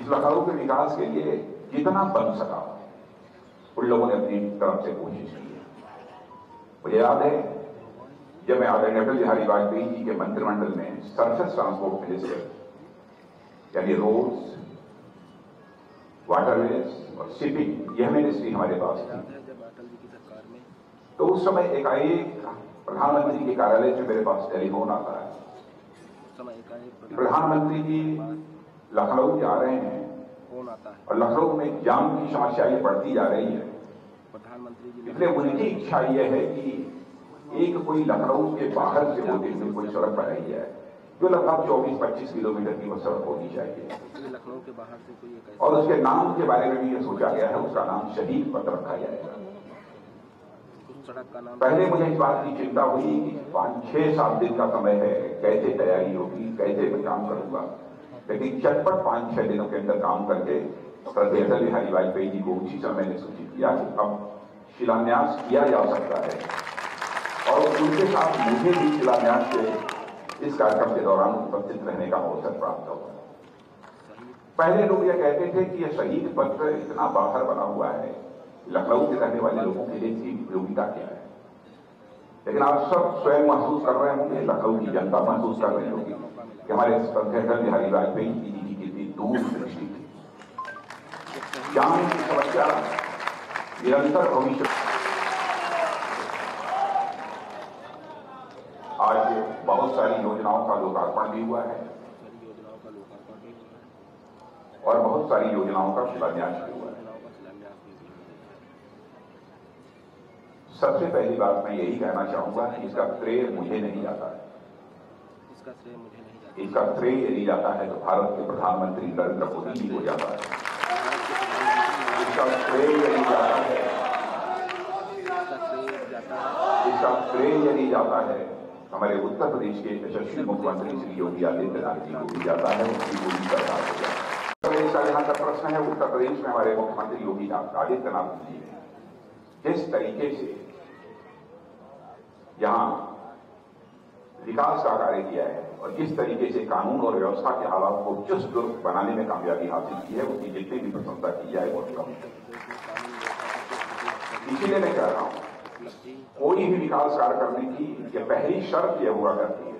इस लखनऊ के विकास के लिए जितना बन सका। उन लोगों ने अपनी तरफ़ से कोशिश की। मुझे याद है, जब मैं आदरणीय अटल बिहारी वाजपेयी जी के मंत्रिमंडल में सरफेस ट्रांसपोर्ट मिनिस्टर, यानी रोड्स, वाटरवेज और शिपिंग, यह मिनिस्ट्री हमारे पास थी। तो उस समय एकाएक प्रधानमंत्री के कार्यालय से मेरे पास टेलीफोन आता है। प्रधानमंत्री जी लखनऊ जा रहे हैं। आता है? और लखनऊ में जाम की समस्याएँ बढ़ती जा रही है। प्रधानमंत्री जी इसलिए उनकी इच्छा यह है कि एक कोई लखनऊ के बाहर से होते हुए कोई सड़क बनाई जाए जो लगभग 24-25 किलोमीटर की वो सड़क होनी चाहिए। लखनऊ के बाहर से कोई और उसके नाम के बारे में भी ये सोचा गया है उसका नाम शहीद पथ रखा जाएगा। सड़क का नाम पहले मुझे इस बात की चिंता हुई कि पाँच छह सात दिन का समय है कैसे तैयारी होगी कैसे मैं काम करूँगा। लेकिन चटपट पाँच छह दिनों के अंदर काम करके श्रद्धेय अटल बिहारी वाजपेयी जी को उसी समय मैंने सूचित किया कि अब शिलान्यास किया जा सकता है। और उनके साथ मुझे भी शिलान्यास से इस कार्यक्रम के दौरान उपस्थित रहने का अवसर प्राप्त हुआ। पहले लोग यह कहते थे कि यह शहीद पत्र इतना बाहर बना हुआ है लखनऊ के रहने वाले लोगों के लिए इसकी उपयोगिता क्या है। लेकिन आप सब स्वयं महसूस कर रहे होंगे, लखनऊ की जनता महसूस कर रही होगी। कि हमारे श्रद्धेय अटल बिहारी वाजपेयी जी की कितनी दूर दृष्टि थी। जान की समस्या निरंतर भविष्य आज बहुत सारी योजनाओं का लोकार्पण भी हुआ है। और बहुत सारी योजनाओं का शिलान्यास भी हुआ है। सबसे पहली बात मैं यही कहना चाहूँगा कि इसका श्रेय मुझे नहीं जाता है। इसका श्रेय मुझे नहीं जाता। इसका श्रेय यदि जाता है तो भारत के प्रधानमंत्री नरेंद्र मोदी जी को जाता है। इसका श्रेय यदि जाता है इसका श्रेय जाता इसका श्रेय यदि जाता है हमारे उत्तर प्रदेश के यशस्वी मुख्यमंत्री श्री योगी आदित्यनाथ जी को भी जाता है उनकी पूरी सरकार हो। जाता है प्रदेश का जहाँ तक प्रश्न है उत्तर प्रदेश में हमारे मुख्यमंत्री योगी आदित्यनाथ जी जिस तरीके से यहाँ विकास का कार्य किया है और जिस तरीके से कानून और व्यवस्था के हालात को चुस्त बनाने में कामयाबी हासिल की है, उसकी जितनी भी प्रशंसा की जाए, बहुत कम इसीलिए मैं कह रहा हूँ, कोई भी विकास कार्य करने की, ये पहली शर्त यह हुआ करती है।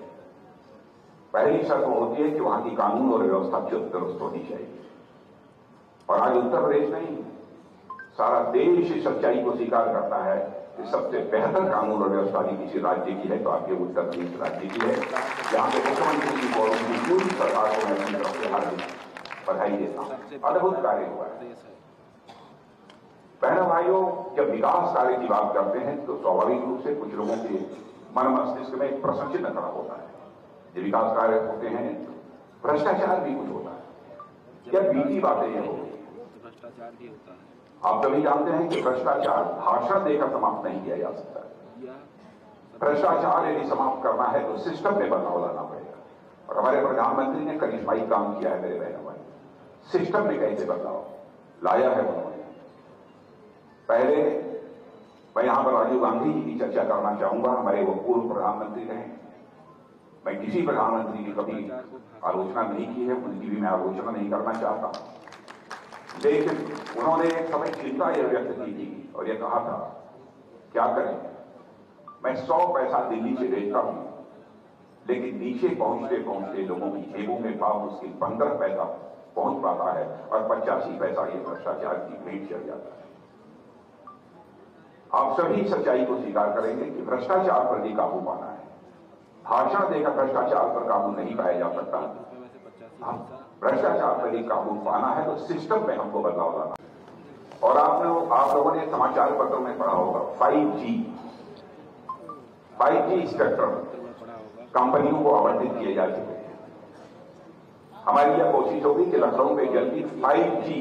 पहली शर्त होती है कि वहाँ की कानून और व्यवस्था चुस्त दुरुस्त होनी चाहिए। और आज उत्तर प्रदेश नहीं सारा देश इस सच्चाई को स्वीकार करता है कि सबसे बेहतर कानून और व्यवस्था भी किसी राज्य की है तो आपके उत्तर प्रदेश राज्य की है। यहाँ के मुख्यमंत्री जी और उनकी पूरी सरकार को मैं अपनी तरफ़ से हार्दिक बधाई देता हूँ। अद्भुत कार्य हुआ है। बहनों भाइयों, जब विकास कार्य की बात करते हैं तो स्वाभाविक रूप से कुछ लोगों के मन मस्तिष्क में एक प्रश्न चिन्ह खड़ा होता है। जब विकास कार्य होते हैं तो भ्रष्टाचार भी कुछ होता है। क्या बीती बातें ये हो भ्रष्टाचार भी होता है। आप सभी जानते हैं कि भ्रष्टाचार भाषण देकर समाप्त नहीं किया जा सकता। भ्रष्टाचार यदि समाप्त करना है तो सिस्टम में बदलाव लाना पड़ेगा। और हमारे प्रधानमंत्री ने करिश्माई काम किया है मेरे बहनों भाई। सिस्टम में कैसे बदलाव लाया है उन्होंने। पहले मैं यहाँ पर राजीव गांधी जी की चर्चा करना चाहूँगा। हमारे वो पूर्व प्रधानमंत्री रहे। मैं किसी प्रधानमंत्री की कभी आलोचना नहीं की है, उनकी भी मैं आलोचना नहीं करना चाहता। लेकिन उन्होंने एक समय चिंता यह व्यक्त की थी और यह कहा था क्या करें? मैं सौ पैसा दिल्ली से भेजता हूँ लेकिन नीचे पहुँचते पहुँचते लोगों की जेबों में भाव उसके पंद्रह पैसा पहुँच पाता है और पचासी पैसा ये भ्रष्टाचार की भेंट चल जाता है। आप सभी सच्चाई को स्वीकार करेंगे कि भ्रष्टाचार पर भी काबू पाना है। भाषण देकर भ्रष्टाचार पर काबू नहीं पाया जा सकता। हम भ्रष्टाचार पर ही काबू पाना है तो सिस्टम में हमको बदलाव लाना है। और आपने आप लोगों ने समाचार पत्रों में पढ़ा होगा five G five G spectrum कंपनियों को आवंटित किए जा चुके हैं। हमारी यह कोशिश होगी कि लखनऊ में जल्दी फाइव जी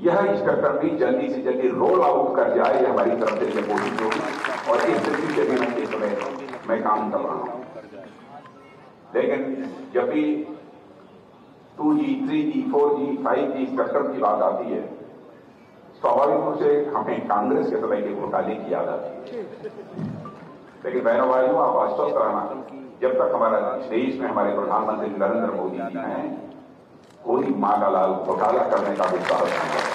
यह स्पेक्ट्रम भी जल्दी से जल्दी रोल आउट कर जाए, यह हमारी तरफ़ से कोशिश होगी। और इस दृष्टि से भी मैं इस समय मैं काम कर रहा हूँ। लेकिन जब भी two G three G four G five G spectrum की बात आती है स्वाभाविक रूप से हमें कांग्रेस के समय के घोटाले की याद आती है। लेकिन बहनों भाइयों, आप आश्वस्त रहना, जब तक हमारा देश में हमारे प्रधानमंत्री नरेंद्र मोदी जी हैं, कोई माँ का लाल घोटाला करने का विश्वास नहीं